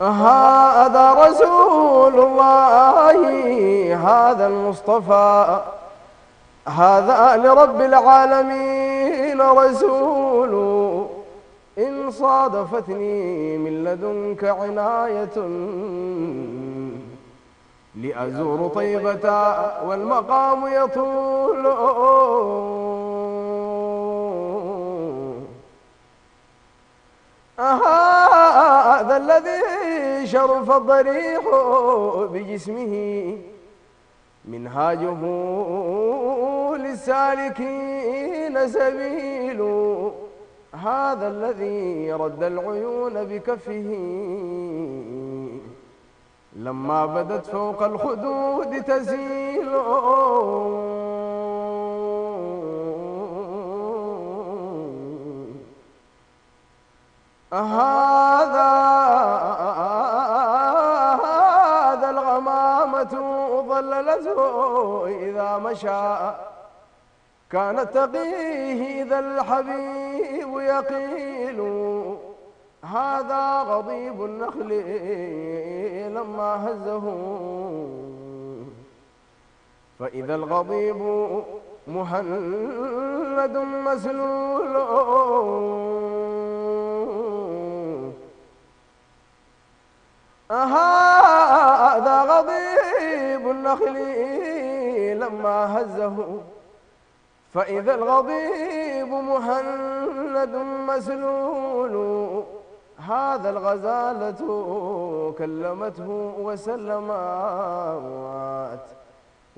هذا رسول الله هذا المصطفى. هذا لرب العالمين رسول. إن صادفتني من لدنك عناية. لأزور طيبة والمقام يطول. شرف الضريح بجسمه منهاجه للسالكين سبيل. هذا الذي رد العيون بكفه. لما بدت فوق الخدود تزيل. كانت تقيه ذا الحبيب يقيل هذا غضيب النخل لما هزه. فإذا الغضيب مهند مسلول هذا غضيب النخل لما هزه. فإذا الغضيب مهند مسلول هذا الغزالة كلمته وسلمت.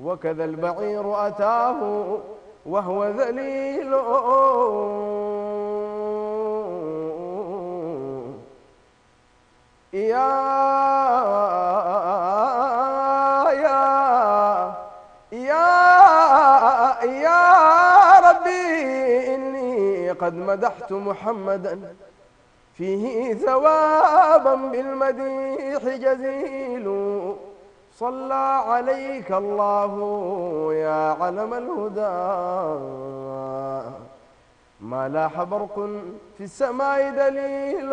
وكذا البعير أتاه وهو ذليل. يا قد مدحت محمدا. فيه ثوابا بالمديح جزيل. صلى عليك الله يا علم الهدى. ما لاح برق في السماء دليل.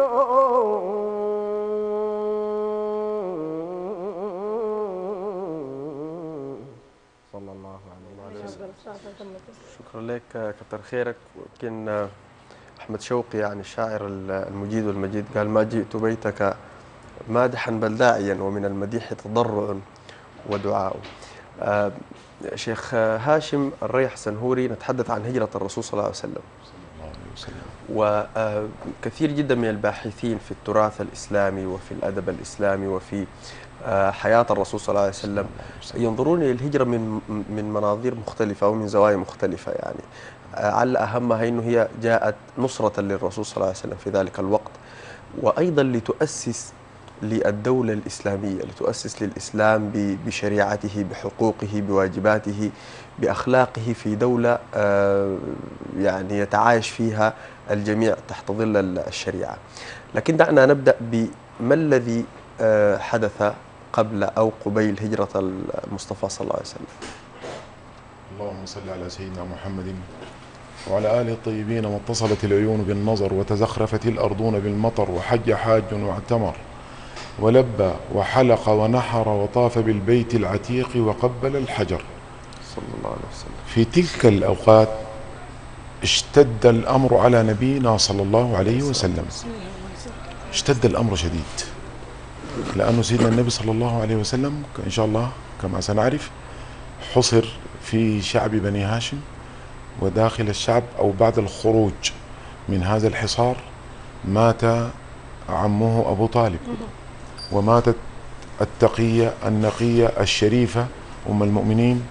شكرا لك كتر خيرك. يمكن أحمد شوقي يعني الشاعر المجيد والمجيد قال ما جئت بيتك مادحا بل داعيا ومن المديح تضرع ودعاء. آه، شيخ هاشم الريح سنهوري نتحدث عن هجرة الرسول صلى الله عليه وسلم. وكثير جدا من الباحثين في التراث الإسلامي وفي الأدب الإسلامي وفي آه، حياة الرسول صلى الله عليه وسلم ينظرون إلى الهجرة من من مناظير مختلفة أو من زوايا مختلفة يعني. آه، على أهمها أنه هي جاءت نصرة للرسول صلى الله عليه وسلم في ذلك الوقت وأيضا لتؤسس للدولة الإسلامية لتؤسس للإسلام بشريعته بحقوقه بواجباته بأخلاقه في دولة آه، يعني يتعايش فيها الجميع تحت ظل ال- الشريعة. لكن دعنا نبدأ بما الذي آه، حدث قبل أو قبيل هجرة المصطفى صلى الله عليه وسلم. اللهم صل على سيدنا محمد وعلى آله الطيبين واتصلت العيون بالنظر وتزخرفت الأرضون بالمطر وحج حاج واعتمر ولبى وحلق ونحر وطاف بالبيت العتيق وقبل الحجر. صلى الله عليه وسلم. في تلك الأوقات اشتد الأمر على نبينا صلى الله عليه وسلم. اشتد الأمر شديد. لأنه سيدنا النبي صلى الله عليه وسلم إن شاء الله كما سنعرف حصر في شعب بني هاشم وداخل الشعب أو بعد الخروج من هذا الحصار مات عمه أبو طالب. وماتت التقية النقية الشريفة أم المؤمنين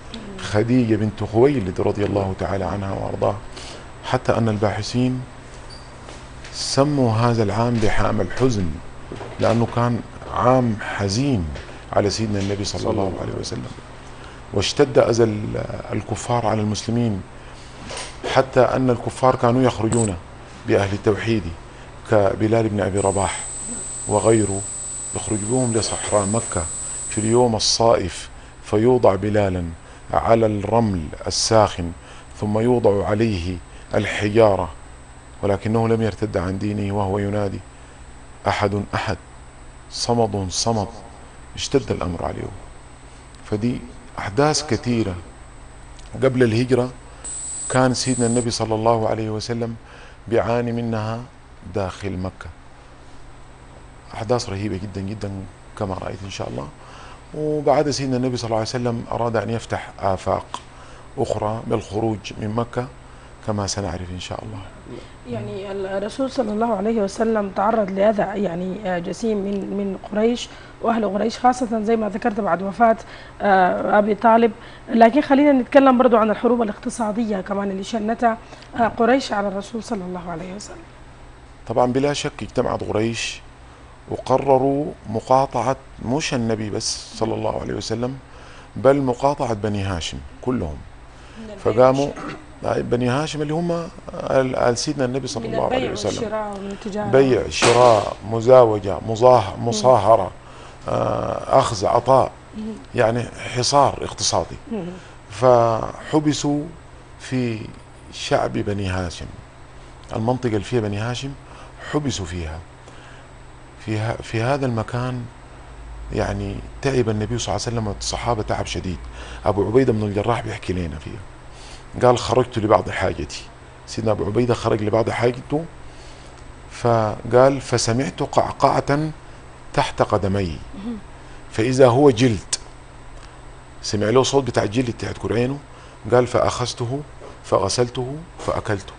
خديجة بنت خويلد رضي الله تعالى عنها وأرضاها حتى أن الباحثين سموا هذا العام بعام الحزن لأنه كان عام حزين على سيدنا النبي صلى الله عليه وسلم. واشتد أذى ال- الكفار على المسلمين حتى أن الكفار كانوا يخرجون بأهل التوحيد كبلال بن أبي رباح وغيره يخرج بهم لصحراء مكة في اليوم الصائف فيوضع بلالا على الرمل الساخن ثم يوضع عليه الحجارة ولكنه لم يرتد عن دينه وهو ينادي أحد أحد صمد صمد اشتد الأمر عليه فدي أحداث كثيرة. قبل الهجرة كان سيدنا النبي صلى الله عليه وسلم بيعاني منها داخل مكة. أحداث رهيبة جدا جدا كما رأيت إن شاء الله. وبعد سيدنا النبي صلى الله عليه وسلم أراد أن يفتح آفاق أخرى بالخروج من مكة كما سنعرف إن شاء الله. يعني الرسول صلى الله عليه وسلم تعرض لأذى يعني جسيم من من قريش وأهل قريش خاصة زي ما ذكرت بعد وفاة آه، أبي طالب. لكن خلينا نتكلم برضو عن الحروب الاقتصادية كمان اللي شنتها آه، قريش على الرسول صلى الله عليه وسلم. طبعا بلا شك اجتمعت قريش وقرروا مقاطعة مش النبي بس صلى الله عليه وسلم بل مقاطعة بني هاشم كلهم. فقاموا بني هاشم اللي هم ال- سيدنا النبي صلى الله عليه وسلم. بيع شراء مزاوجة مصاهرة آه، أخذ عطاء يعني حصار اقتصادي. فحبسوا في شعب بني هاشم. المنطقة اللي فيها بني هاشم حبسوا فيها. في, في هذا المكان يعني تعب النبي صلى الله عليه وسلم والصحابة تعب شديد. أبو عبيدة بن الجراح بيحكي لنا فيها قال خرجت لبعض حاجتي. سيدنا أبو عبيدة خرج لبعض حاجته فقال فسمعت قعقعة تحت قدمي. فإذا هو جلد. سمع له صوت بتاع الجلد تحت كرعينه قال فأخذته فغسلته فأكلته.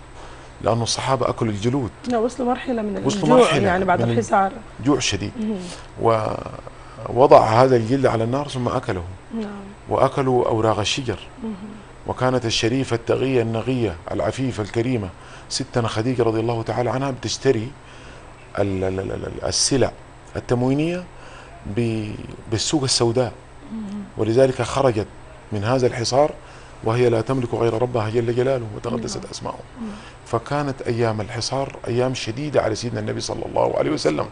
لأنه الصحابة أكلوا الجلود. لا وصلوا مرحلة من وصلوا الجوع مرحلة يعني بعد الحصار. جوع شديد. ووضع هذا الجلد على النار ثم أكله. نعم. وأكلوا أوراق الشجر. وكانت الشريفة التغية النغية العفيفة الكريمة ستنا خديجة رضي الله تعالى عنها بتشتري ال- ال- ال- ال- السلع التموينية ب- بالسوق السوداء. ولذلك خرجت من هذا الحصار وهي لا تملك غير ربها جل جلاله وتقدست أسماؤه. فكانت أيام الحصار أيام شديدة على سيدنا النبي صلى الله عليه وسلم.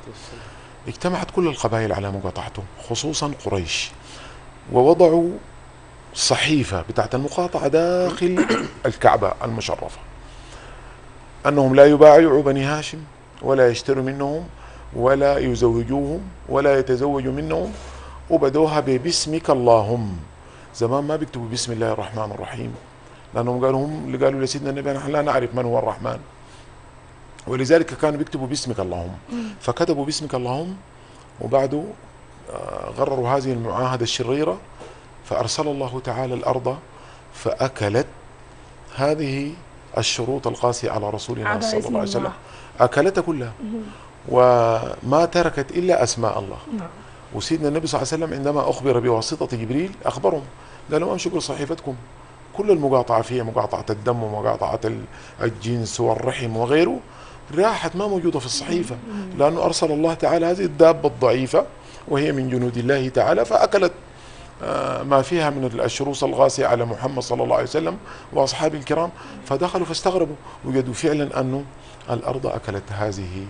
اجتمعت كل القبائل على مقاطعته خصوصا قريش. ووضعوا صحيفة بتاعت المقاطعة داخل الكعبة المشرفة. أنهم لا يبايعوا بني هاشم ولا يشتروا منهم ولا يزوجوهم ولا يتزوجوا منهم. وبدوها ببسمك اللهم. زمان ما بيكتبوا بسم الله الرحمن الرحيم لأنهم قالوا هم اللي قالوا لسيدنا النبي نحن لا نعرف من هو الرحمن. ولذلك كانوا بيكتبوا باسمك اللهم. فكتبوا باسمك اللهم وبعده آه، غرروا هذه المعاهدة الشريرة فأرسل الله تعالى الأرض فأكلت هذه الشروط القاسية على رسولنا على صلى الله عليه وسلم. أكلتها كلها. وما تركت إلا أسماء الله. نعم. وسيدنا النبي صلى الله عليه وسلم عندما أخبر بواسطة جبريل أخبرهم قال لهم أمشوا صحيفتكم. كل المقاطعة فيها مقاطعة الدم ومقاطعة ال- الجنس والرحم وغيره راحت ما موجودة في الصحيفة لأنه أرسل الله تعالى هذه الدابة الضعيفة وهي من جنود الله تعالى فأكلت آه، ما فيها من الشروص الغاسية على محمد صلى الله عليه وسلم وأصحابه الكرام. فدخلوا فاستغربوا وجدوا فعلا أنه الأرض أكلت هذه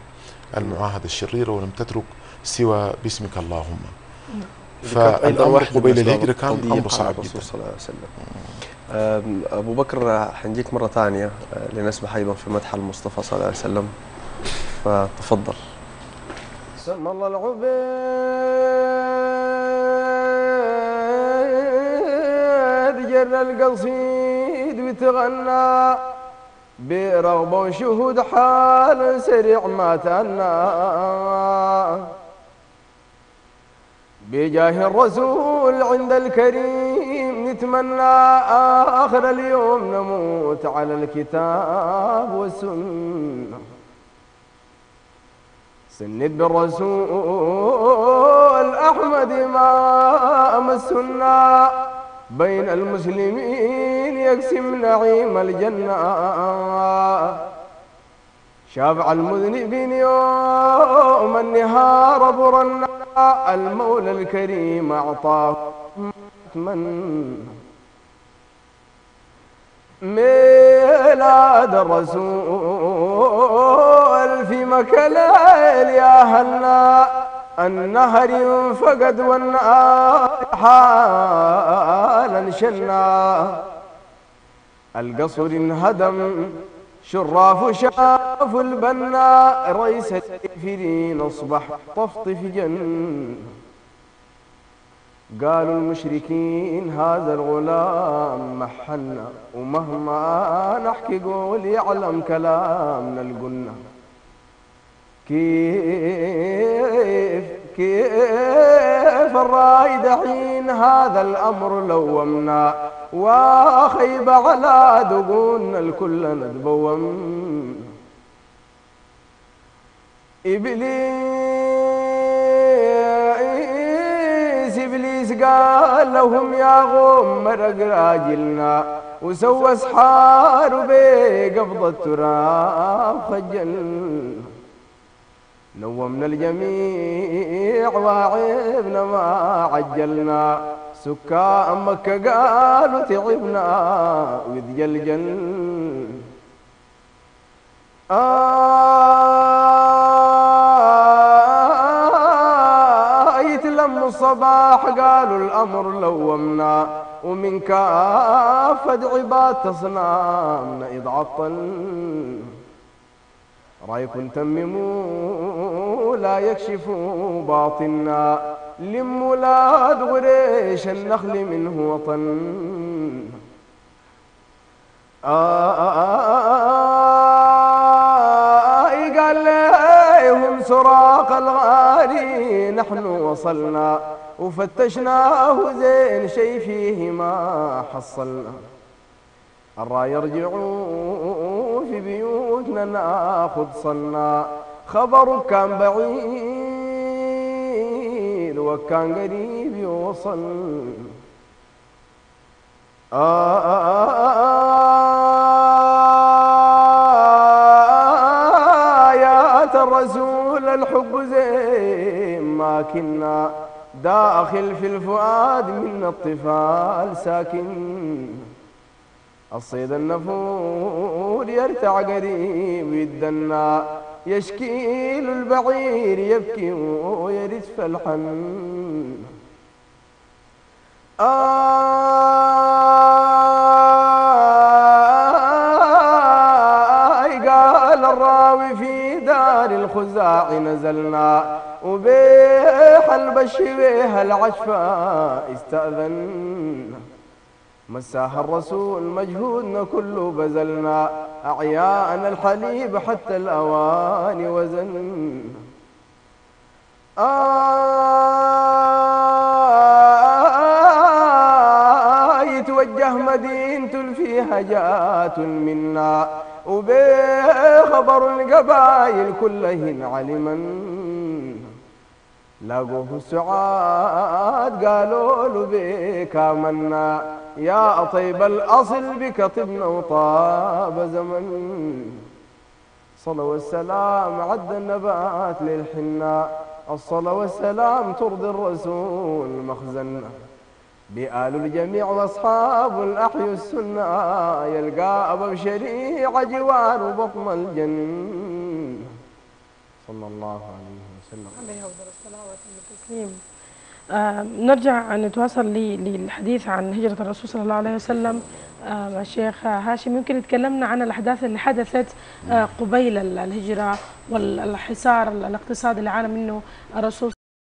المعاهدة الشريرة ولم تترك سوى باسمك اللهم. فالأمر قبيل الهجرة كان أمر صعب جدا. صلى الله عليه وسلم. أبو بكر حنجيك مرة ثانية أه، لنسمح أيضا في مدح المصطفى صلى الله عليه وسلم. فتفضل. سم الله العبيد جر القصيد وتغنى. برغبة وشهود حال سريع ما تأنى بجاه الرسول عند الكريم نتمنى آخر اليوم نموت على الكتاب والسنة. سند بالرسول أحمد إمام السنة. بين المسلمين يقسم نعيم الجنة. شافع المذنبين يوم المولى الكريم أعطاه من ميلاد الرسول في مكليل يا هلا النهر فقد والنار حالا شنا. القصر انهدم شراف شاف البناء رئيس الكافرين أصبح طفطف جن قالوا المشركين هذا الغلام محنا ومهما نحكي قول يعلم كلامنا القنا كيف كيف الرايد حين هذا الأمر لومنا وخيب على دقون الكل نتبوم. إبليس إبليس قال لهم يا غم راجلنا وسوى أسحار بقبض التراب خجل نومنا الجميع وعيبنا ما عجلنا. سكان مكة قالوا تعبنا ويتجلجل آه يتلم الصباح قالوا الأمر لومنا. ومن كافة عباد تصنامنا إذ عطل رايكم تمموا لا يكشفوا باطنا لم ولاد غريش النخل منه وطن. آه قال لهم سراق الغالي نحن وصلنا وفتشناه زين شي فيه ما حصلنا. الراي يرجعوا في بيوتنا ناخذ صلنا. خبر كان بعيد وكان قريب يوصل. آيات الرسول الحب زين ما كنا داخل في الفؤاد من الطفال ساكن. الصيد النفور يرتع قريب يدنا يشكيل البعير يبكي ويرث فالحن آي قال الراوي في دار الخزاع نزلنا وبيح البشويه العشفاء استأذن مساها الرسول مجهودنا كله بذلنا. أعياءنا الحليب حتى الأواني وزن. آه يتوجه مدينة فيها جات منا. وبخبر القبائل كلهن علما لاقوه السعاد قالوا له بك آمنا يا طيب الأصل بك طبنا وطاب زمن. الصلاة والسلام عد النبات للحنا الصلاة والسلام ترضي الرسول مخزنا بآل الجميع وأصحاب الأحيوا السنة يلقى أبو شريعة جوار بطن الجنة صلى الله عليه وسلم. عليه الصلاة آه نرجع نتواصل للحديث عن هجرة الرسول صلى الله عليه وسلم. آه الشيخ هاشم يمكن تكلمنا عن الأحداث اللي حدثت آه قبيل ال- الهجرة والحصار الاقتصادي اللي عانى منه الرسول